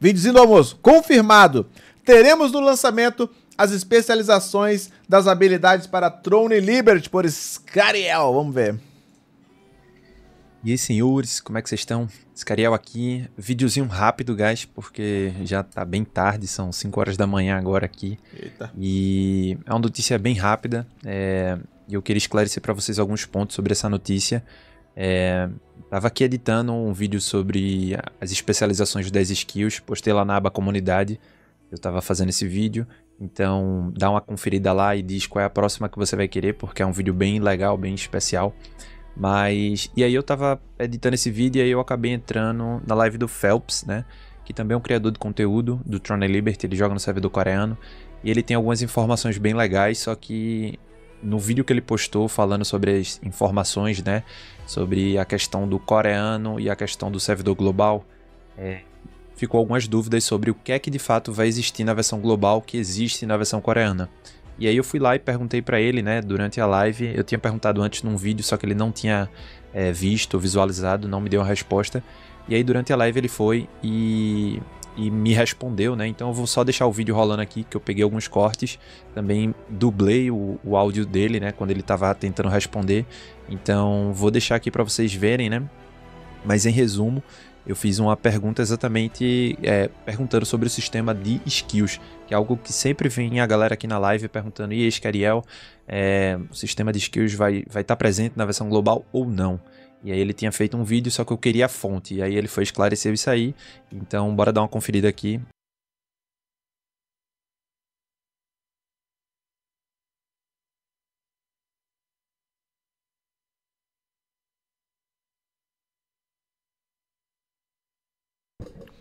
Videozinho do almoço. Confirmado. Teremos no lançamento as especializações das habilidades para Throne Liberty por Scariel. Vamos ver. E aí, senhores, como é que vocês estão? Scariel aqui, videozinho rápido, guys, porque já tá bem tarde, são 5 horas da manhã agora aqui. Eita. E é uma notícia bem rápida, é, e eu queria esclarecer para vocês alguns pontos sobre essa notícia. É, tava aqui editando um vídeo sobre as especializações das skills, postei lá na aba comunidade, eu tava fazendo esse vídeo, então dá uma conferida lá e diz qual é a próxima que você vai querer, porque é um vídeo bem legal, bem especial. Mas. E aí eu tava editando esse vídeo e aí eu acabei entrando na live do Phelps, né? Que também é um criador de conteúdo do Throne Liberty, ele joga no servidor coreano. E ele tem algumas informações bem legais, só que no vídeo que ele postou falando sobre as informações, né? Sobre a questão do coreano e a questão do servidor global, é, ficou algumas dúvidas sobre o que é que de fato vai existir na versão global que existe na versão coreana. E aí eu fui lá e perguntei para ele, né, durante a live. Eu tinha perguntado antes num vídeo, só que ele não tinha é, visto, visualizado, não me deu uma resposta. E aí durante a live ele foi e, e me respondeu, né? Então eu vou só deixar o vídeo rolando aqui, que eu peguei alguns cortes. Também dublei o, o áudio dele, né, quando ele estava tentando responder. Então vou deixar aqui para vocês verem, né? Mas em resumo, eu fiz uma pergunta exatamente é, perguntando sobre o sistema de skills, que é algo que sempre vem a galera aqui na live perguntando, e Escariel, é, o sistema de skills vai estar vai tá presente na versão global ou não? E aí ele tinha feito um vídeo, só que eu queria a fonte, e aí ele foi esclarecer isso aí, então bora dar uma conferida aqui.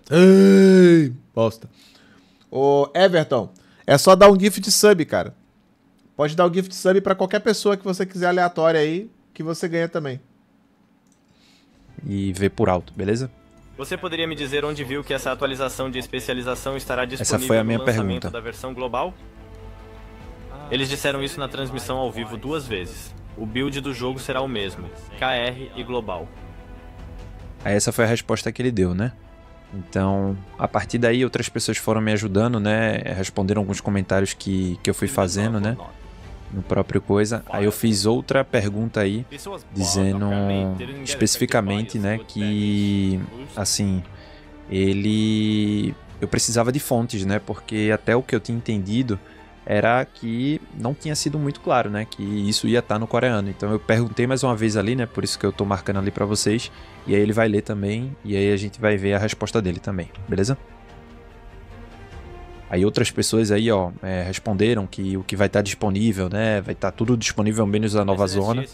Ei, bosta. Ô, Everton, é só dar um gift sub, cara. Pode dar o um gift sub para qualquer pessoa que você quiser aleatória aí, que você ganha também. E vê por alto, beleza? Você poderia me dizer onde viu que essa atualização de especialização estará disponível essa foi a minha no lançamento pergunta. da versão global? Eles disseram isso na transmissão ao vivo duas vezes. O build do jogo será o mesmo, KR e global. Aí essa foi a resposta que ele deu, né? Então, a partir daí, outras pessoas foram me ajudando, né? Responderam alguns comentários que, que eu fui fazendo, né? No próprio coisa. Aí eu fiz outra pergunta aí, dizendo especificamente, né? Que, assim, ele. Eu precisava de fontes, né? Porque até o que eu tinha entendido era que não tinha sido muito claro, né? Que isso ia estar no coreano. Então eu perguntei mais uma vez ali, né? Por isso que eu tô marcando ali para vocês. E aí ele vai ler também. E aí a gente vai ver a resposta dele também, beleza? Aí outras pessoas aí, ó, é, responderam que o que vai estar disponível, né? Vai estar tudo disponível menos a nova zona.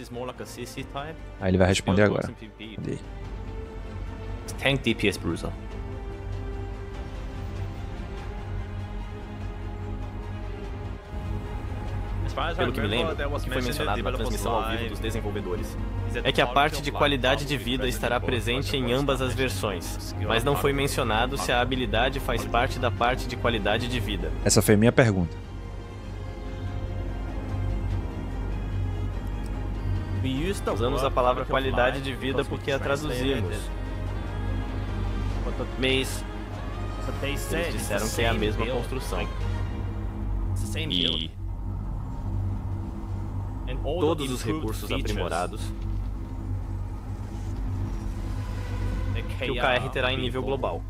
Aí ele vai responder agora. Cadê? Tank DPS Bruiser. Pelo que me lembro, o que foi mencionado na transmissão ao vivo dos desenvolvedores é que a parte de qualidade de vida estará presente em ambas as versões, mas não foi mencionado se a habilidade faz parte da parte de qualidade de vida. Essa foi a minha pergunta. Usamos a palavra qualidade de vida porque a traduzimos. Mas eles disseram que é a mesma construção. E todos os recursos aprimorados que o KR terá em nível global.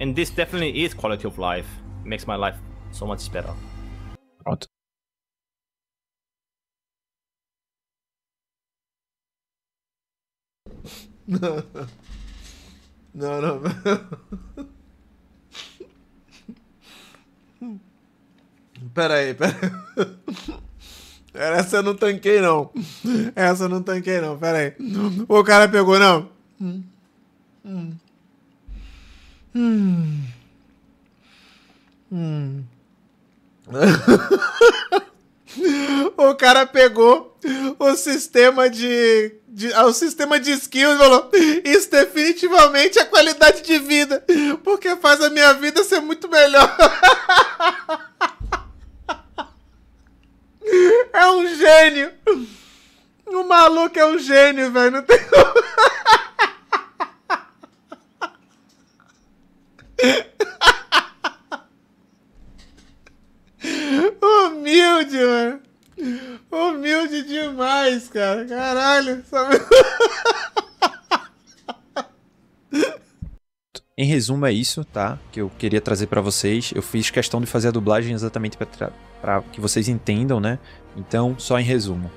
And this definitely is quality of life. It makes my life so much better. Pronto. Não, não. Aí, pera aí. Pera, Essa eu não tanquei, não. Essa eu não tanquei, não. Pera aí. O cara pegou, não. Hum. Hum. Hum. O cara pegou o sistema de, de ah, o sistema de skills e falou: Isso definitivamente é qualidade de vida, porque faz a minha vida ser muito melhor. maluco é um gênio, velho. Não tem. Humilde, mano. Humilde demais, cara. Caralho. Em resumo, é isso, tá? Que eu queria trazer para vocês. Eu fiz questão de fazer a dublagem exatamente para que vocês entendam, né? Então, só em resumo.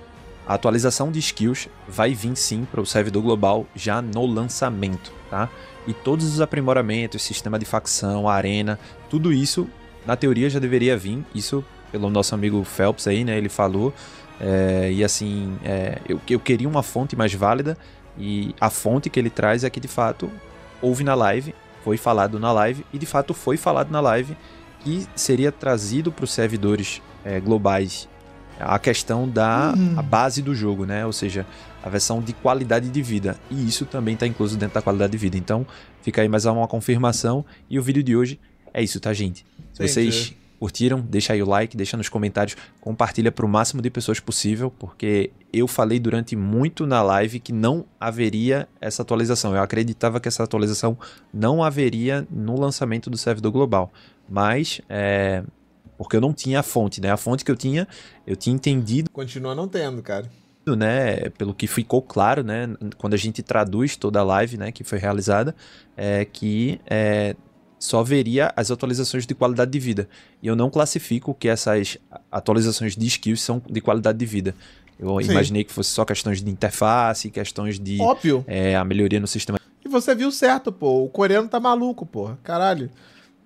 A atualização de skills vai vir sim para o servidor global já no lançamento, tá? E todos os aprimoramentos, sistema de facção, arena, tudo isso, na teoria já deveria vir. Isso pelo nosso amigo Phelps aí, né? Ele falou. É, e assim, é, eu, eu queria uma fonte mais válida. E a fonte que ele traz é que de fato houve na live foi falado na live, e de fato foi falado na live, que seria trazido para os servidores é, globais a questão da uhum. a base do jogo, né? Ou seja, a versão de qualidade de vida. E isso também está incluso dentro da qualidade de vida. Então, fica aí mais uma confirmação. E o vídeo de hoje é isso, tá, gente? Se vocês curtiram, deixa aí o like, deixa nos comentários, compartilha para o máximo de pessoas possível, porque eu falei durante muito na live que não haveria essa atualização. Eu acreditava que essa atualização não haveria no lançamento do servidor global, mas é, porque eu não tinha a fonte, né? A fonte que eu tinha, eu tinha entendido. Continua não tendo, cara. Né, pelo que ficou claro, né, quando a gente traduz toda a live, né, que foi realizada, é que é, só veria as atualizações de qualidade de vida. E eu não classifico que essas atualizações de skills são de qualidade de vida. Eu Sim. imaginei que fosse só questões de interface, questões de Óbvio. É, a melhoria no sistema. E você viu certo, pô. O coreano tá maluco, pô. Caralho.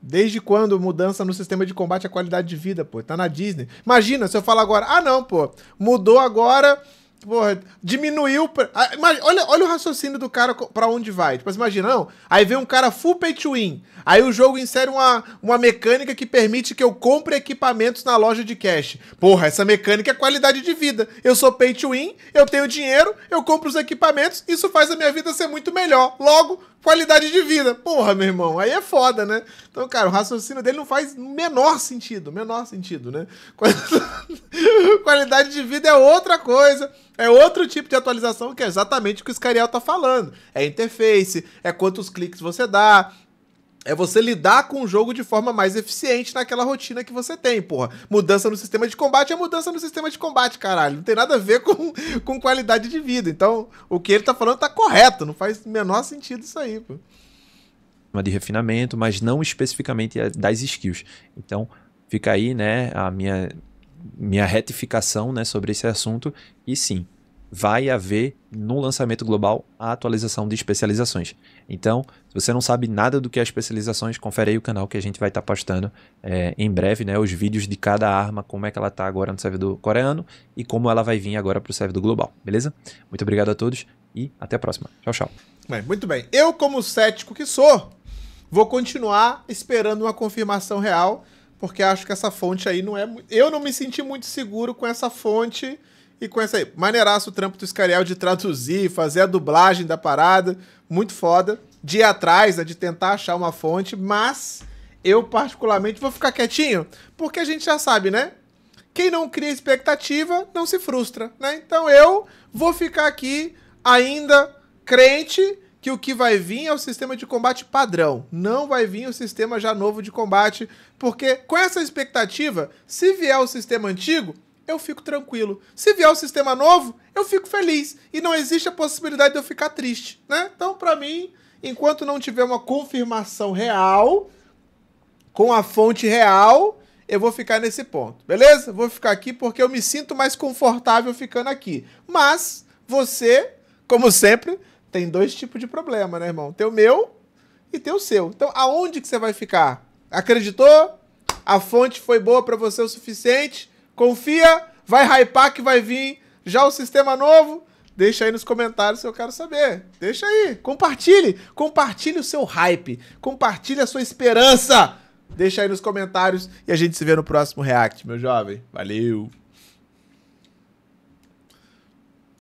Desde quando mudança no sistema de combate à qualidade de vida, pô? Tá na Disney. Imagina se eu falar agora, ah não, pô, mudou agora Porra, diminuiu. Ah, olha, olha o raciocínio do cara para onde vai. Tipo, imagina, não. Aí vem um cara full pay to win. Aí o jogo insere uma, uma mecânica que permite que eu compre equipamentos na loja de cash. Porra, essa mecânica é qualidade de vida. Eu sou pay to win, eu tenho dinheiro, eu compro os equipamentos, isso faz a minha vida ser muito melhor. Logo, qualidade de vida. Porra, meu irmão, aí é foda, né? Então, cara, o raciocínio dele não faz menor sentido, menor sentido, né? qualidade de vida é outra coisa, é outro tipo de atualização que é exatamente o que o Scariel tá falando. É interface, é quantos cliques você dá, é você lidar com o jogo de forma mais eficiente naquela rotina que você tem, porra. Mudança no sistema de combate é mudança no sistema de combate, caralho. Não tem nada a ver com, com qualidade de vida. Então, o que ele tá falando tá correto. Não faz o menor sentido isso aí, pô. De refinamento, mas não especificamente das skills. Então, fica aí, né, a minha, minha retificação, né, sobre esse assunto. E sim, vai haver no lançamento global a atualização de especializações. Então, se você não sabe nada do que é especializações, confere aí o canal que a gente vai estar tá postando é, em breve, né? Os vídeos de cada arma, como é que ela está agora no servidor coreano e como ela vai vir agora para o servidor global, beleza? Muito obrigado a todos e até a próxima. Tchau, tchau. Muito bem. Eu, como cético que sou, vou continuar esperando uma confirmação real, porque acho que essa fonte aí não é. Eu não me senti muito seguro com essa fonte e com essa aí, maneiraço o trampo do Scariel de traduzir, fazer a dublagem da parada, muito foda. De ir atrás, né, de tentar achar uma fonte, mas eu particularmente vou ficar quietinho, porque a gente já sabe, né? Quem não cria expectativa não se frustra, né? Então eu vou ficar aqui ainda crente que o que vai vir é o sistema de combate padrão, não vai vir o sistema já novo de combate, porque com essa expectativa, se vier o sistema antigo, eu fico tranquilo. Se vier o sistema novo, eu fico feliz. E não existe a possibilidade de eu ficar triste, né? Então, para mim, enquanto não tiver uma confirmação real, com a fonte real, eu vou ficar nesse ponto, beleza? Vou ficar aqui porque eu me sinto mais confortável ficando aqui. Mas você, como sempre, tem dois tipos de problema, né, irmão? Tem o meu e tem o seu. Então, aonde que você vai ficar? Acreditou? A fonte foi boa para você o suficiente? Confia, vai hypar que vai vir já o sistema novo. Deixa aí nos comentários se eu quero saber. Deixa aí, compartilhe, compartilhe o seu hype, compartilhe a sua esperança. Deixa aí nos comentários e a gente se vê no próximo react, meu jovem. Valeu.